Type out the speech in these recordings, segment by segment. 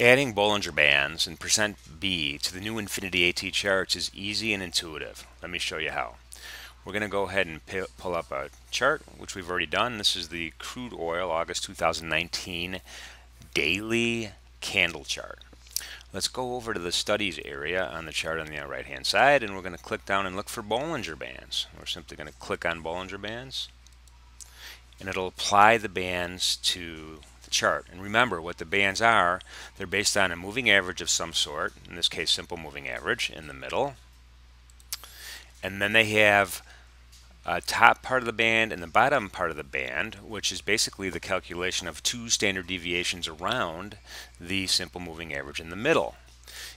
Adding Bollinger Bands and percent %B to the new Infinity AT charts is easy and intuitive. Let me show you how. We're going to go ahead and pull up a chart, which we've already done. This is the crude oil August 2019 daily candle chart. Let's go over to the studies area on the chart on the right hand side and we're going to click down and look for Bollinger Bands. We're simply going to click on Bollinger Bands and it'll apply the bands to chart. And remember what the bands are, they're based on a moving average of some sort, in this case simple moving average in the middle. And then they have a top part of the band and the bottom part of the band, which is basically the calculation of two standard deviations around the simple moving average in the middle.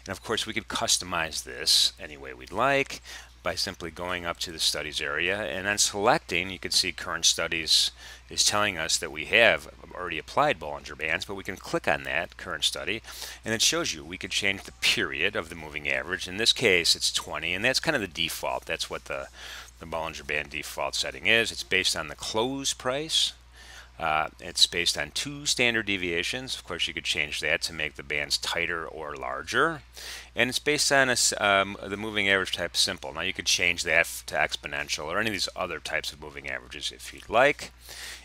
And of course we could customize this any way we'd like by simply going up to the studies area and then selecting, you can see current studies is telling us that we have already applied Bollinger Bands, but we can click on that current study and it shows you we could change the period of the moving average. In this case it's 20 and that's kind of the default. That's what the, the Bollinger Band default setting is. It's based on the close price uh, it's based on two standard deviations. Of course, you could change that to make the bands tighter or larger. And it's based on a, um, the moving average type simple. Now you could change that to exponential or any of these other types of moving averages if you'd like.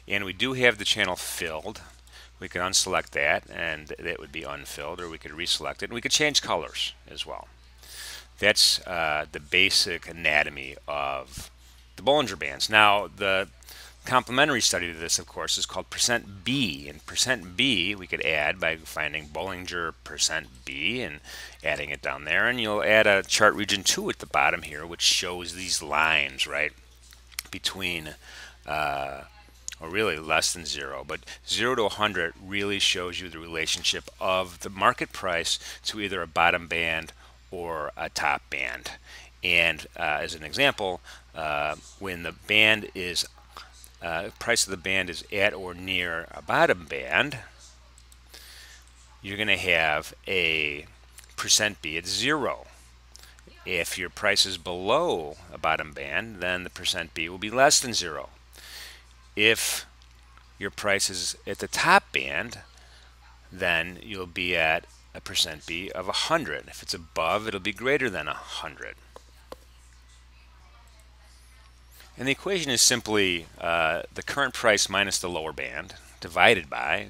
And we do have the channel filled. We can unselect that and that would be unfilled or we could reselect it. And we could change colors as well. That's uh, the basic anatomy of the Bollinger Bands. Now the complementary study to this, of course, is called percent %B. And percent %B we could add by finding Bollinger percent %B and adding it down there. And you'll add a chart region 2 at the bottom here, which shows these lines, right, between, uh, or really less than 0. But 0 to 100 really shows you the relationship of the market price to either a bottom band or a top band. And uh, as an example, uh, when the band is uh, price of the band is at or near a bottom band, you're going to have a percent B at zero. If your price is below a bottom band, then the percent B will be less than zero. If your price is at the top band, then you'll be at a percent B of 100. If it's above, it'll be greater than 100. And the equation is simply uh, the current price minus the lower band divided by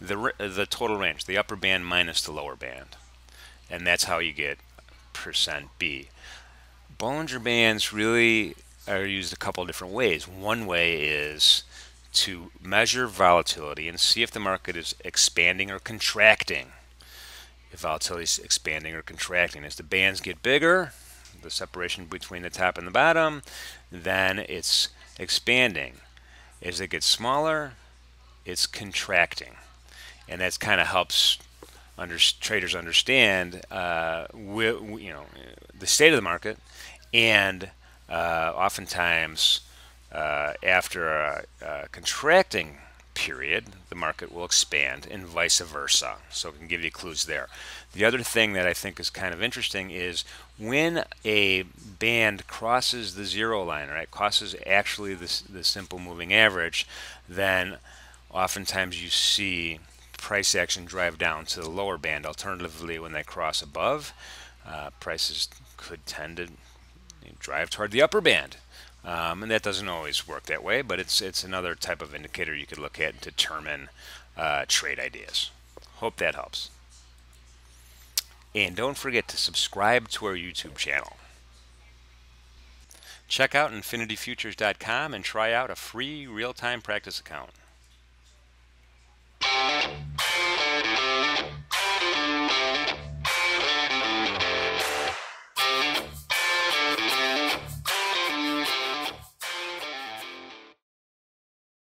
the, the total range, the upper band minus the lower band. And that's how you get percent B. Bollinger Bands really are used a couple different ways. One way is to measure volatility and see if the market is expanding or contracting. If volatility is expanding or contracting. As the bands get bigger, the separation between the top and the bottom, then it's expanding. As it gets smaller, it's contracting. And that kind of helps under, traders understand uh, you know the state of the market and uh, oftentimes uh, after a, a contracting period, the market will expand and vice versa. So it can give you clues there. The other thing that I think is kind of interesting is when a band crosses the zero line, right, crosses actually the, the simple moving average, then oftentimes you see price action drive down to the lower band. Alternatively, when they cross above, uh, prices could tend to drive toward the upper band. Um, and that doesn't always work that way, but it's it's another type of indicator you could look at to determine uh, trade ideas. Hope that helps. And don't forget to subscribe to our YouTube channel. Check out infinityfutures.com and try out a free real-time practice account.